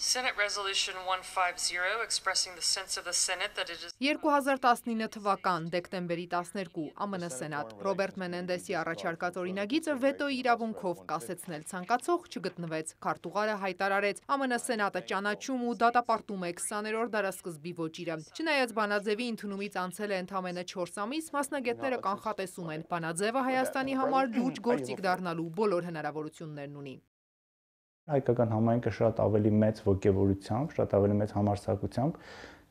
Senate Resolution 150 expressing the sense of the Senate that it is 2019 թվական դեկտեմբերի 12 ԱՄՆ Սենատ Ռոբերտ Մենենդեսի առաջարկած օրինագիծը վետոյի իրավունքով կասեցնել ցանկացող չգտնվեց։ Քարտուղարը հայտարարեց ԱՄՆ Սենատը ճանաչում ու դատապարտում է 20-րդ դարաշրջանի ոճիրը։ Չնայած Բանաձևի ընդունումից անցել է ընդամենը 4 ամիս, մասնագետները կանխատեսում են, Բանաձևը Հայաստանի համար լուրջ գործիք դառնալու բոլոր հնարավորություններն ունի հայկական համայնքը շատ ավելի մեծ ողջավորությամբ, շատ ավելի մեծ համարձակությամբ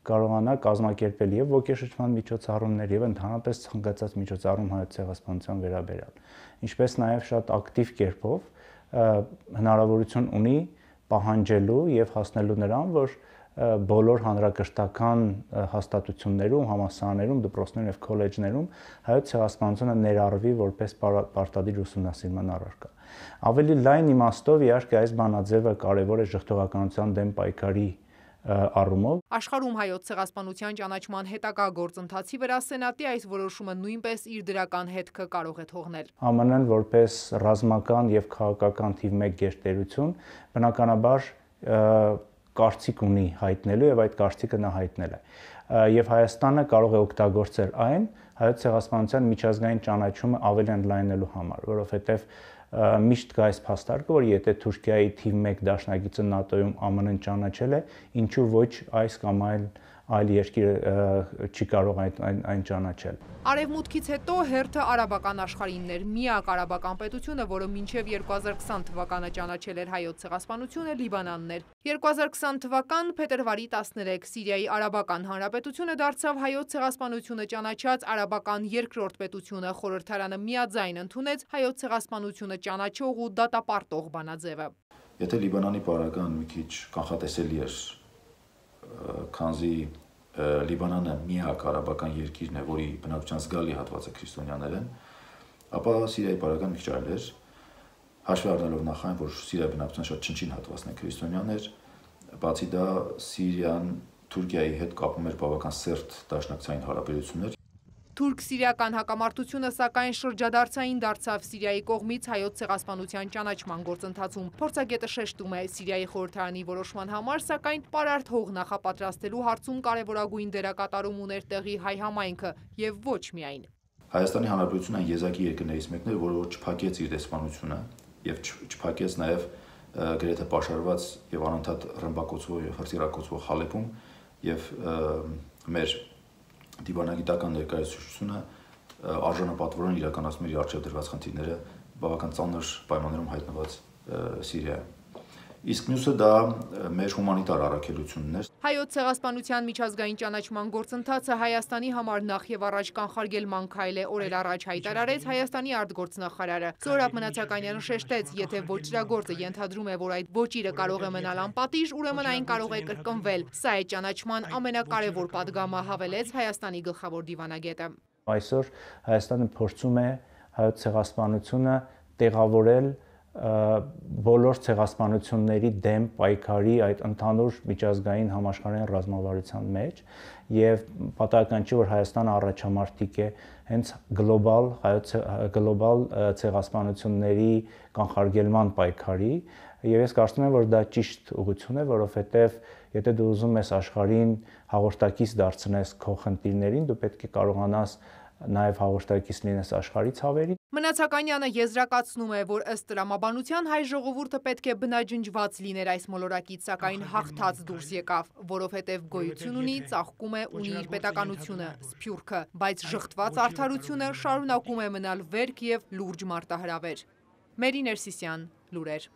կարողանա կազմակերպել եւ ոգեշնչման միջոցառումներ եւ ընդհանրապես ցանկացած միջոցառում հայոց ցեղասպանության վերաբերյալ։ Ինչպես նաեւ շատ ակտիվ կերպով հնարավորություն ունի պահանջելու եւ հասնելու նրան, որ բոլոր հանրակրթական հաստատություններում, համալսարաններում, դպրոցներում եւ քոլեջներում հայոց ցեղասպանությունը ներառվի որպես պարտադիր ուսումնասիրման առարկա։ Ավելի լայն իմաստով իհարկե այս բանաձևը կարևոր է ժողովրդականության դեմ պայքարի առումով Աշխարհում հայոց ցեղասպանության ճանաչման հետագա գործընթացի վրա սենատի այս որոշումը նույնպես իր դրական հետքը կարող է թողնել։ ԱՄՆ-ն որպես ռազմական եւ քաղաքական թիվ 1 գերտերություն բնականաբար կարծիք ունի հայտնելու եւ այդ կարծիքը նա հայտնել է եւ Հայաստանը կարող է օգտագործել այն հայոց ցեղասպանության միջազգային ճանաչումը ավելի ընդլայնելու համար, որովհետեւ միշտ կա այս փաստարկը, որ եթե Թուրքիայի թիվ 1 դաշնակիցը ՆԱՏՕ-ում ԱՄՆ-ն ճանաչել է, ինչու ոչ այս կամ այլ այլ երկիր չի կարող այն այն, այն ճանաչել։ Արևմուտքից հետո հերթը արաբական աշխարհինն էր։ Միակ արաբական պետությունը, որը մինչև 2020 թվականը ճանաչել էր հայոց ցեղասպանությունը, Լիբանանն էր։ 2020 թվական փետրվարի 13 Սիրիայի արաբական հանրապետությունը դարձավ հայոց ցեղասպանությունը ճանաչած արաբական երկրորդ պետությունը։ Խորհրդարանը միաձայն ընդունեց հայոց ցեղասպանությունը ճանաչող ու դատապարտող բանաձևը։ Եթե Լիբանանի բարական մի քիչ կանխատեսելի էր քանզի Լիբանանը միակ արաբական երկիրն է, որի բնակչության զգալի հատվածը քրիստոնյաներ են, ապա Սիրիայի բարական մի քիչ այլ էր, հաշվի առնելով նախ այն, որ Սիրիայի բնակչության շատ չնչին հատվածն է քրիստոնյաներ, բացի դա Սիրիան Թուրքիայի հետ կապում էր բավական սերտ դաշնակցային հարաբերություններ Թուրք-սիրիական հակամարտությունը սակայն շրջադարձային դարձավ Սիրիայի կողմից հայոց ցեղասպանության ճանաչման գործընթացում։ Փորձագետը շեշտում է Սիրիայի խորհրդարանի որոշման համար, սակայն պարարտ հող նախապատրաստելու հարցում կարևորագույն դերակատարում ուներ տեղի հայ համայնքը եւ ոչ միայն։ Հայաստանի Հանրապետությունը եզակի երկրներից մեկն էր, որը չփակեց իր դեսպանությունը եւ չփակեց նաեւ գրեթե պաշարված եւ անընդհատ ռմբակոծվող եւ հրթիռակոծվող Հալեպում եւ մեր դիվանագիտական ներկայացուցչությունը արժանապատվորեն իրականացնում իր արժեվ դրված խնդիրները բավական ծանր պայմաններում հայտնված Սիրիայում իսկ մյուսը դա մեր հումանիտար առաքելությունն է։ Հայոց ցեղասպանության միջազգային ճանաչման գործընթացը Հայաստանի համար նախ եւ առաջ կանխարգելման քայլ է, օրեր առաջ հայտարարեց Հայաստանի արտգործնախարարը։ Զորապ Մնացականյանը շեշտեց, եթե ոչրագործը ենթադրում է, որ այդ ոչիրը կարող է մնալ անպատիժ, ուրեմն այն կարող է կրկնվել։ Սա է ճանաչման ամենակարևոր падգամը հավելեց Հայաստանի գլխավոր դիվանագետը։ Այսօր Հայաստանը փորձում է հայոց ցեղասպանությունը տեղավորել բոլոր ցեղասպանությունների դեմ պայքարի այդ ընդհանուր միջազգային համաշխարհային ռազմավարության մեջ եւ պատահական չի որ Հայաստանը առաջամարտիկ է հենց գլոբալ հայոց գլոբալ ցեղասպանությունների կանխարգելման պայքարի եւ ես կարծում եմ որ դա ճիշտ ուղղություն է որովհետեւ եթե դու ուզում ես աշխարհին հաղորդակից դարձնես քո խնդիրներին դու պետք է կարողանաս նաև հաղորդակից լինես աշխարհի ցավերի։ Մնացականյանը եզրակացնում է, որ ըստ տրամաբանության հայ ժողովուրդը պետք է բնաջնջված լիներ այս մոլորակից, սակայն հաղթած դուրս եկավ, որովհետև գոյություն ունի, ծաղկում է, ունի իր պետականությունը, սփյուռքը, բայց ժխտված արդարությունը շարունակում է մնալ վերք եւ լուրջ մարտահրավեր։ Մերի Ներսիսյան, լուրեր